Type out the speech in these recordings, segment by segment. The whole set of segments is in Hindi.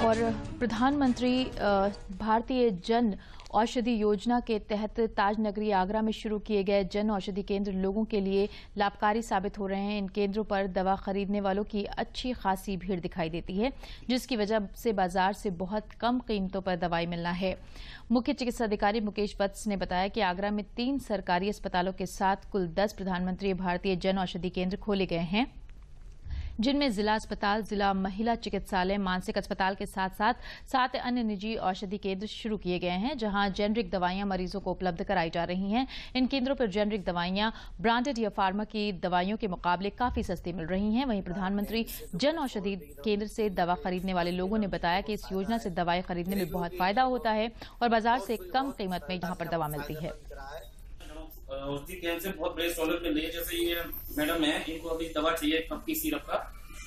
और प्रधानमंत्री भारतीय जन औषधि योजना के तहत ताज नगरी आगरा में शुरू किए गए जन औषधि केंद्र लोगों के लिए लाभकारी साबित हो रहे हैं। इन केंद्रों पर दवा खरीदने वालों की अच्छी खासी भीड़ दिखाई देती है, जिसकी वजह से बाज़ार से बहुत कम कीमतों पर दवाई मिलना है। मुख्य चिकित्सा अधिकारी मुकेश वत्स ने बताया कि आगरा में तीन सरकारी अस्पतालों के साथ कुल दस प्रधानमंत्री भारतीय जन औषधि केंद्र खोले गए हैं। जिनमें जिला अस्पताल, जिला महिला चिकित्सालय, मानसिक अस्पताल के साथ साथ सात अन्य निजी औषधि केंद्र शुरू किए गए हैं, जहाँ जेनरिक दवाइयाँ मरीजों को उपलब्ध कराई जा रही हैं। इन केंद्रों पर जेनरिक दवाइयाँ, ब्रांडेड या फार्मा की दवाइयों के मुकाबले काफ़ी सस्ती मिल रही हैं। वहीं प्रधानमंत्री जन औषधि केंद्र से दवा खरीदने वाले लोगों ने बताया कि इस योजना से दवाई खरीदने में बहुत फ़ायदा होता है और बाज़ार से कम कीमत में यहाँ पर दवा मिलती है। उसकी केंद्र से बहुत बड़े सहूलत मिल रही है। जैसे ये मैडम है इनको अभी दवा चाहिए पक्की सीरप का।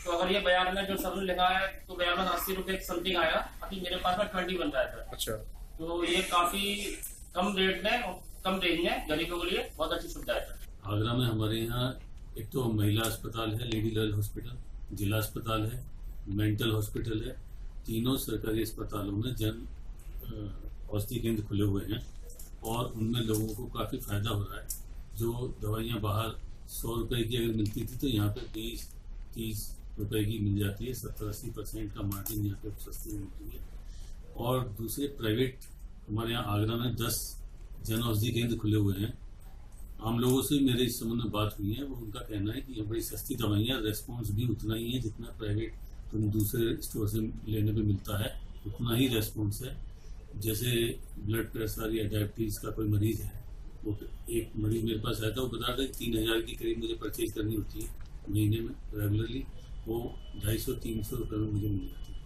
तो अगर ये बयान में जो सब लिखा है तो बयान में अस्सी रुपए समथिंग आया। अभी मेरे पास में ट्वेंटी बन रहा था अच्छा। तो ये काफ़ी कम रेट में कम रेंज में गरीबों के लिए बहुत अच्छी सुविधा है आगरा में हमारे यहाँ एक तो महिला अस्पताल है लेडी गर्ल हॉस्पिटल जिला अस्पताल है मेंटल हॉस्पिटल है। तीनों सरकारी अस्पतालों में जन औषधि केंद्र खुले हुए हैं। और उनमें लोगों को काफ़ी फ़ायदा हो रहा है। जो दवाइयाँ बाहर सौ रुपए की अगर मिलती थी तो यहाँ पे बीस तीस रुपए की मिल जाती है। सत्तर, अस्सी परसेंट का मार्जिन यहाँ पे सस्ती मिलती है। और दूसरे प्राइवेट हमारे यहाँ आगरा में दस जन औषधि केंद्र खुले हुए हैं। आम लोगों से मेरे इस संबंध में बात हुई है। वो उनका कहना है कि यहाँ बड़ी सस्ती दवाइयाँ रेस्पॉन्स भी उतना ही है जितना प्राइवेट तुम दूसरे स्टोर से लेने पे मिलता है। उतना ही रेस्पॉन्स है। जैसे ब्लड प्रेशर या डायबिटीज़ का कोई मरीज़ है, वो एक मरीज़ मेरे पास आया था वो बता रहे तीन हज़ार के करीब मुझे परचेज करनी होती है महीने में रेगुलरली वो ढाई सौ, तीन सौ रुपये में मुझे मिल जाता